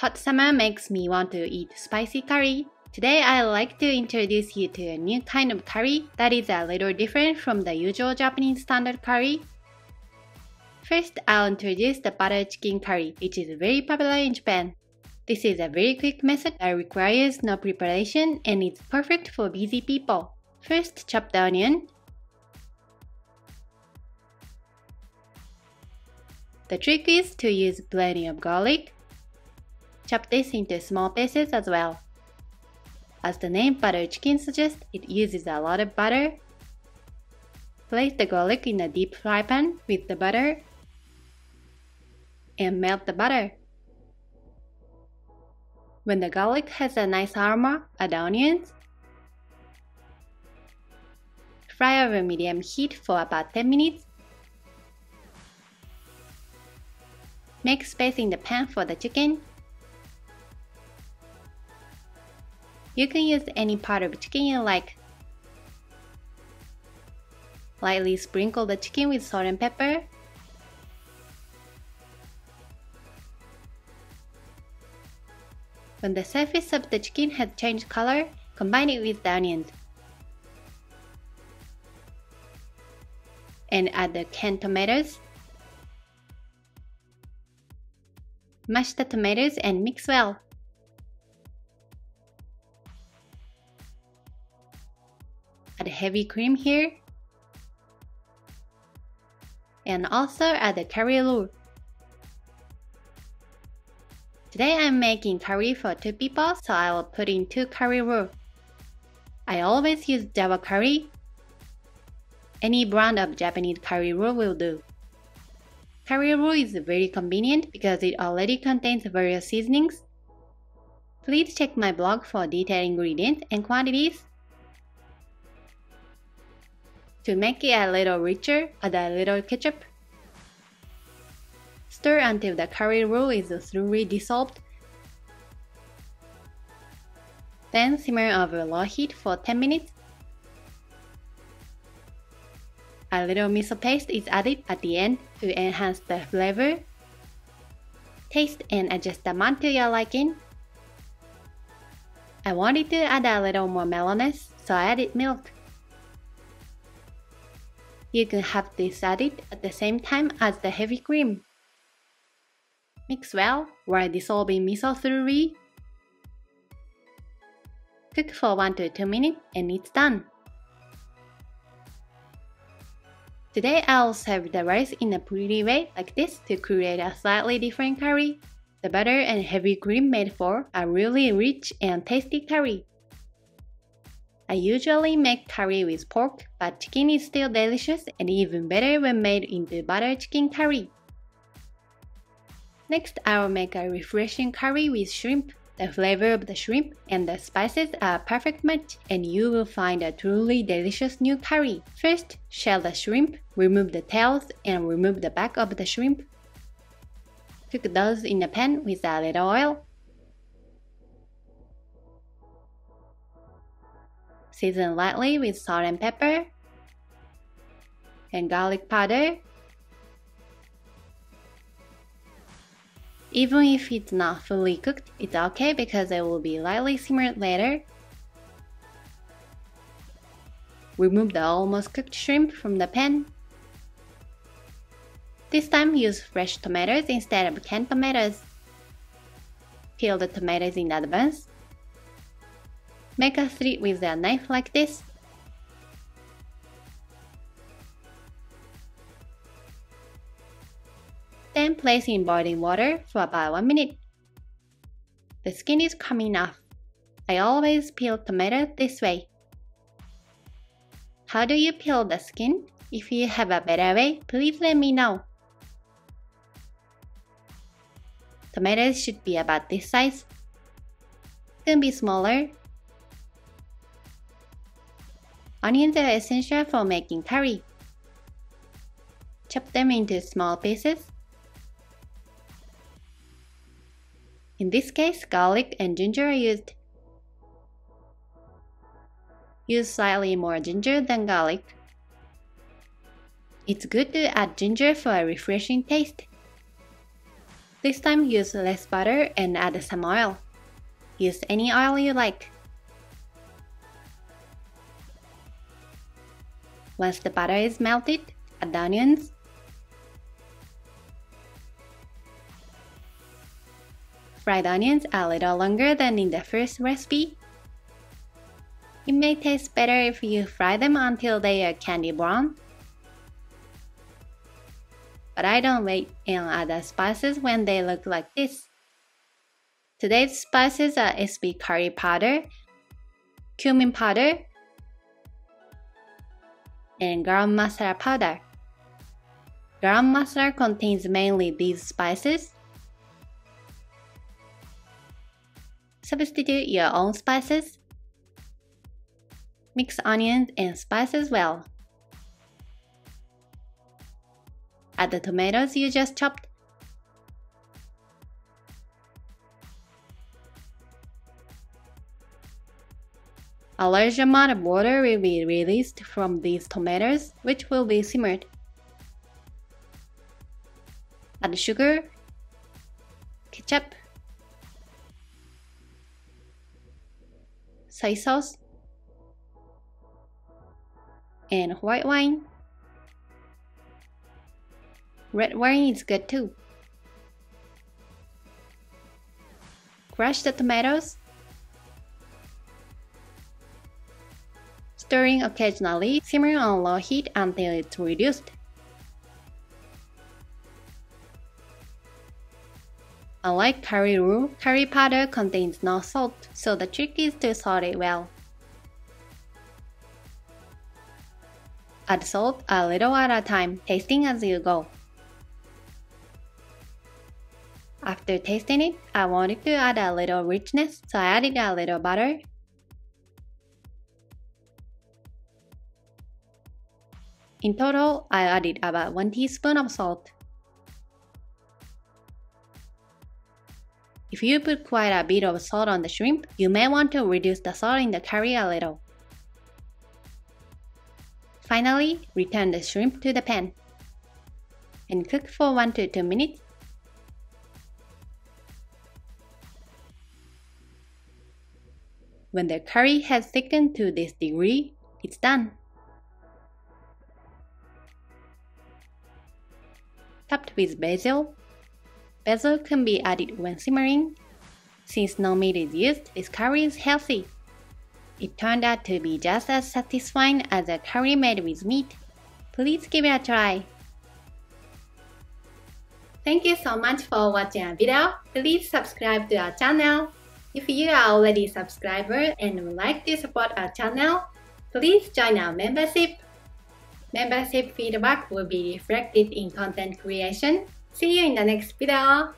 Hot summer makes me want to eat spicy curry. Today I'd like to introduce you to a new kind of curry that is a little different from the usual Japanese standard curry. First, I'll introduce the butter chicken curry, which is very popular in Japan. This is a very quick method that requires no preparation and it's perfect for busy people. First, chop the onion. The trick is to use plenty of garlic, Chop this into small pieces as well. As the name butter chicken suggests, it uses a lot of butter. Place the garlic in a deep fry pan with the butter and melt the butter. When the garlic has a nice aroma, add onions. Fry over medium heat for about 10 minutes. Make space in the pan for the chicken You can use any part of chicken you like. Lightly sprinkle the chicken with salt and pepper. When the surface of the chicken has changed color, combine it with the onions. And add the canned tomatoes. Mash the tomatoes and mix well. Add heavy cream here. And also add the curry roux. Today I'm making curry for two people, so I will put in two curry roux. I always use Java curry. Any brand of Japanese curry roux will do. Curry roux is very convenient because it already contains various seasonings. Please check my blog for detailed ingredients and quantities. To make it a little richer, add a little ketchup. Stir until the curry roux is thoroughly dissolved. Then simmer over low heat for 10 minutes. A little miso paste is added at the end to enhance the flavor. Taste and adjust the amount to your liking. I wanted to add a little more mellowness, so I added milk. You can have this added at the same time as the heavy cream. Mix well while dissolving miso thoroughly. Cook for 1 to 2 minutes and it's done. Today I'll serve the rice in a pretty way like this to create a slightly different curry. The butter and heavy cream made for a really rich and tasty curry. I usually make curry with pork, but chicken is still delicious and even better when made into butter chicken curry. Next, I will make a refreshing curry with shrimp. The flavor of the shrimp and the spices are a perfect match and you will find a truly delicious new curry. First, shell the shrimp, remove the tails and remove the back of the shrimp. Cook those in a pan with a little oil. Season lightly with salt and pepper and garlic powder. Even if it's not fully cooked, it's okay because it will be lightly simmered later. Remove the almost cooked shrimp from the pan. This time use fresh tomatoes instead of canned tomatoes. Peel the tomatoes in advance Make a slit with a knife like this. Then place in boiling water for about 1 minute. The skin is coming off. I always peel tomatoes this way. How do you peel the skin? If you have a better way, please let me know. Tomatoes should be about this size. Can be smaller Onions are essential for making curry. Chop them into small pieces. In this case, garlic and ginger are used. Use slightly more ginger than garlic. It's good to add ginger for a refreshing taste. This time use less butter and add some oil. Use any oil you like. Once the butter is melted, add the onions. The onions a little longer than in the first recipe. It may taste better if you fry them until they are candy brown. But I don't wait and add the spices when they look like this. Today's spices are SB curry powder, cumin powder, and garam masala powder. Garam masala contains mainly these spices. Substitute your own spices. Mix onions and spices well. Add the tomatoes you just chopped. A large amount of water will be released from these tomatoes, which will be simmered. Add sugar, ketchup, soy sauce, and white wine. Red wine is good too. Crush the tomatoes stirring occasionally, simmer on low heat until it's reduced. Unlike curry roux, curry powder contains no salt, so the trick is to salt it well. Add salt a little at a time, tasting as you go. After tasting it, I wanted to add a little richness, so I added a little butter In total, I added about 1 teaspoon of salt. If you put quite a bit of salt on the shrimp, you may want to reduce the salt in the curry a little. Finally, return the shrimp to the pan and cook for 1 to 2 minutes. When the curry has thickened to this degree, it's done. With basil. Basil can be added when simmering. Since no meat is used, this curry is healthy. It turned out to be just as satisfying as a curry made with meat. Please give it a try. Thank you so much for watching our video. Please subscribe to our channel. If you are already a subscriber and would like to support our channel, please join our membership Membership feedback will be reflected in content creation. See you in the next video.